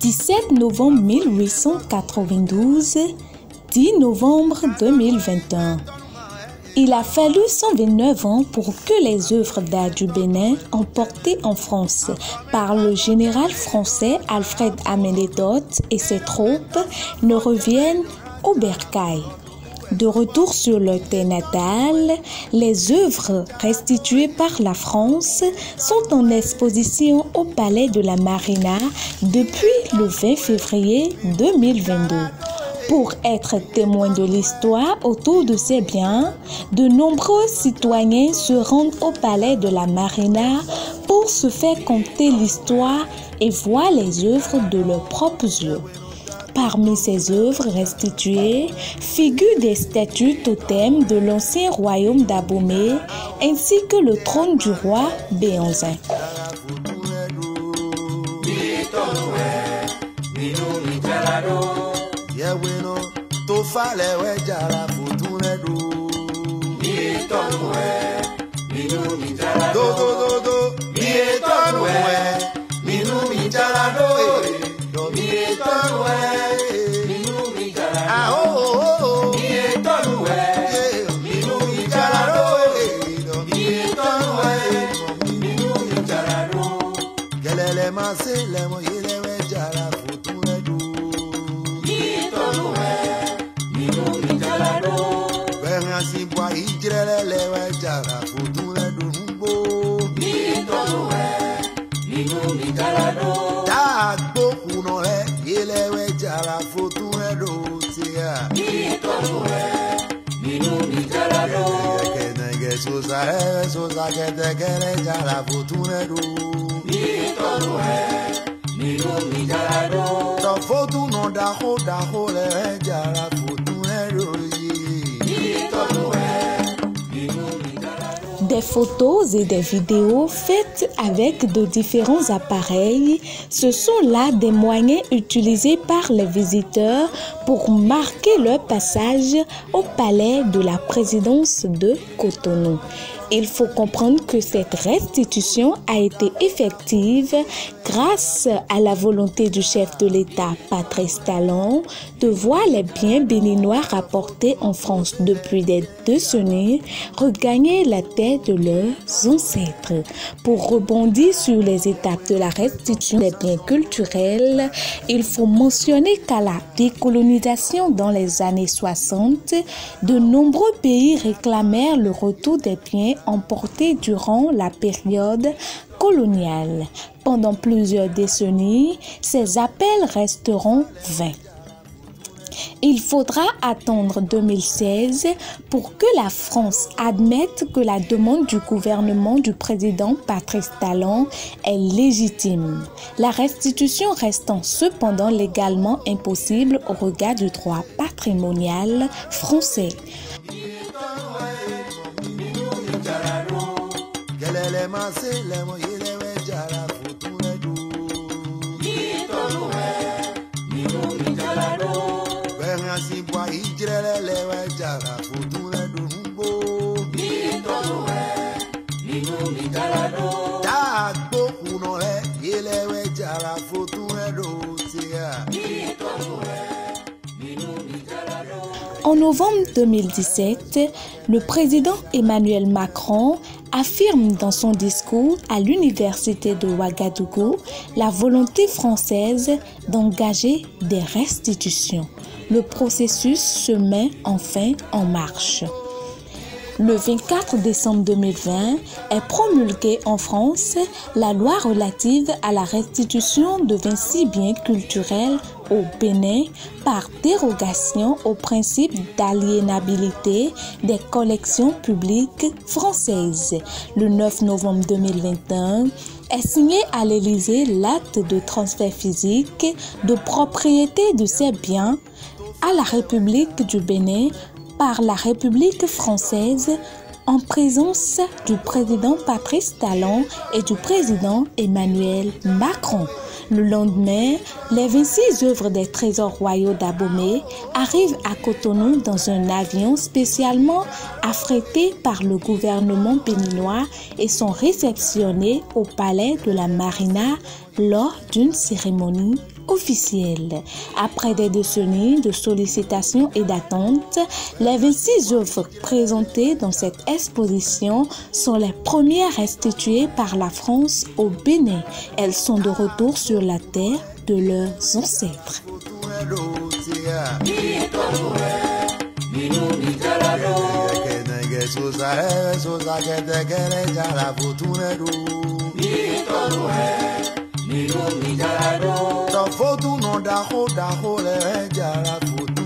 17 novembre 1892, 10 novembre 2021. Il a fallu 129 ans pour que les œuvres d'art emportées en France par le général français Alfred Amélédote et ses troupes ne reviennent au bercail. De retour sur leur terre natale, les œuvres restituées par la France sont en exposition au Palais de la Marina depuis le 20 février 2022. Pour être témoin de l'histoire autour de ces biens, de nombreux citoyens se rendent au palais de la Marina pour se faire compter l'histoire et voir les œuvres de leurs propres yeux. Parmi ces œuvres restituées figurent des statues totems de l'ancien royaume d'Abomey ainsi que le trône du roi Béanzin. yeweno tofalẹ wẹjara fotunrẹdo. mi ye tọnu ẹ minú mi jara dọ. dodododo mi ye ah, oh, oh, oh, tọnu ẹ minú mi jara dọ. mi ye tọnu ẹ minú mi jara dọ. mi ye tọnu ẹ. ma se lẹ́mọ̀ yìí. wa ìjírẹ́lẹ́lẹ́ wa jàrà fòdún rẹ̀ dùn gbó. ní ìtọ́jú rẹ̀ nínú mi dára lọ. tá a gbókùnà rẹ̀ yẹlẹ́ wẹ̀ jàrà fòdún rẹ̀ dùn sí i. ní ìtọ́jú rẹ̀ nínú mi dára do. kẹ̀kẹ́ sosa ẹ sosa kẹ̀tẹ̀kẹ̀rẹ̀ jàrà fòdún rẹ̀ dùn. ní ìtọ́jú rẹ̀ nínú mi dára lọ. tọ̀fọ́dún náà dàkó dàkó rẹ̀ jàrà fòdún. Des photos et des vidéos faites avec de différents appareils, ce sont là des moyens utilisés par les visiteurs pour marquer leur passage au palais de la présidence de Cotonou. Il faut comprendre que cette restitution a été effective grâce à la volonté du chef de l'État, Patrice Talon, de voir les biens béninois rapportés en France depuis des décennies regagner la terre de leurs ancêtres. Pour rebondir sur les étapes de la restitution des biens culturels, il faut mentionner qu'à la décolonisation dans les années 60, de nombreux pays réclamèrent le retour des biens emportés durant la période coloniale. Pendant plusieurs décennies, ces appels resteront vains. Il faudra attendre 2016 pour que la France admette que la demande du gouvernement du président Patrice Talon est légitime. La restitution restant cependant légalement impossible au regard du droit patrimonial français. Mi mi. En novembre 2017, le président Emmanuel Macron affirme dans son discours à l'université de Ouagadougou la volonté française d'engager des restitutions. Le processus se met enfin en marche. Le 24 décembre 2020 est promulguée en France la loi relative à la restitution de 26 biens culturels au Bénin par dérogation au principe d'aliénabilité des collections publiques françaises. Le 9 novembre 2021 est signé à l'Élysée l'acte de transfert physique de propriété de ces biens à la République du Bénin par la République française en présence du président Patrice Talon et du président Emmanuel Macron. Le lendemain, les 26 œuvres des trésors royaux d'Abomey arrivent à Cotonou dans un avion spécialement affrété par le gouvernement béninois et sont réceptionnées au palais de la Marina lors d'une cérémonie officielle. Après des décennies de sollicitations et d'attentes, les 26 œuvres présentées dans cette exposition sont les premières restituées par la France au Bénin. Elles sont de retour sur la terre de leurs ancêtres. inú mi dáadọ́. tàfọ́tún náà dáhó dáhó rẹ̀ ẹ̀ jára fòtún.